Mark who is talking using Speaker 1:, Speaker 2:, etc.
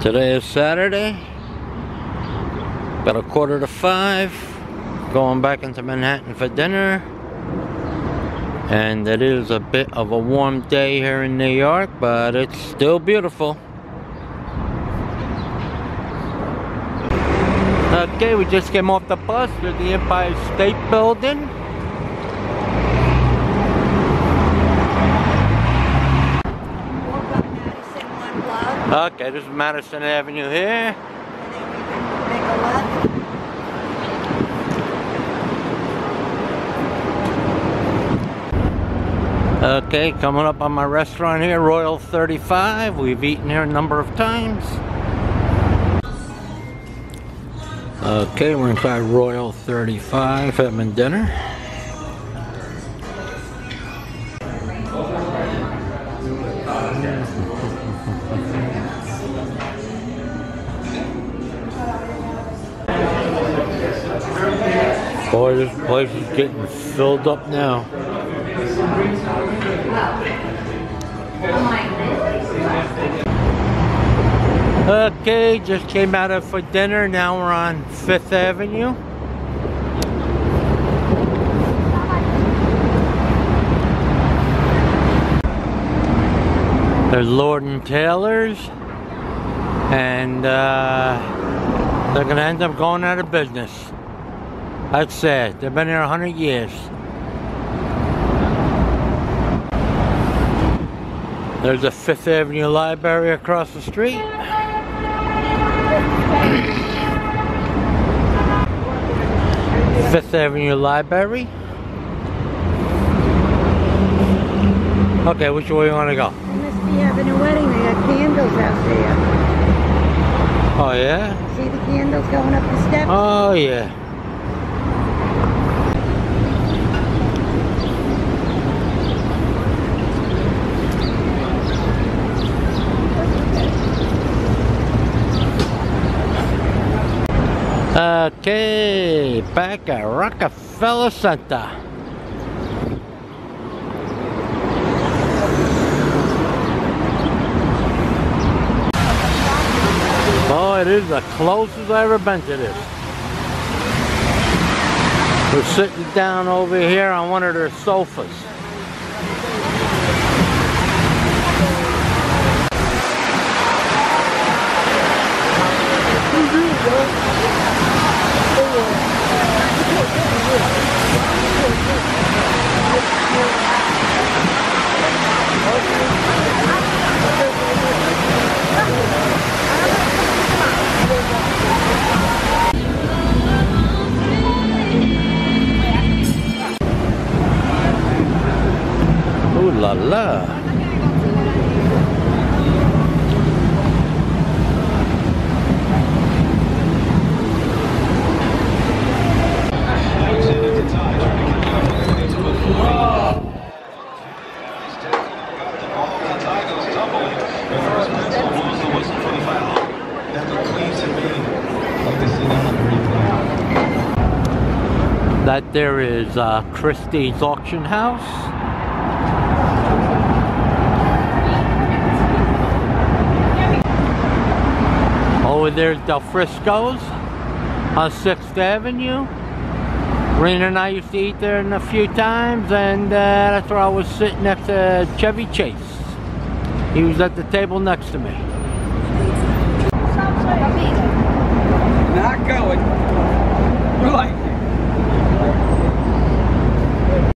Speaker 1: Today is Saturday, about a quarter to five, going back into Manhattan for dinner. And it is a bit of a warm day here in New York, but it's still beautiful. Okay, we just came off the bus to the Empire State Building.
Speaker 2: Walk up Madison one block,
Speaker 1: Okay, this is Madison Avenue here. Okay, coming up on my restaurant here, Royal 35. We've eaten here a number of times. Okay, we're inside Royal 35 having dinner. Boy, this place is getting filled up now. Okay, just came out of for dinner. Now we're on Fifth Avenue. There's Lord and Taylor's, and uh, they're gonna end up going out of business. That's sad. They've been here a hundred years. There's a Fifth Avenue Library across the street. Fifth Avenue Library. Okay, which way you want to go?
Speaker 2: They must be having a wedding, they got candles out there.
Speaker 1: Oh yeah?
Speaker 2: See the candles going up the steps?
Speaker 1: Oh yeah. Okay, back at Rockefeller Center. Oh, it is the closest I've ever been to this. We're sitting down over here on one of their sofas. La la. That there is uh, Christie's auction house. There's Del Frisco's on 6th Avenue. Rena and I used to eat there a few times, and uh, that's where I was sitting next to Chevy Chase. He was at the table next to me.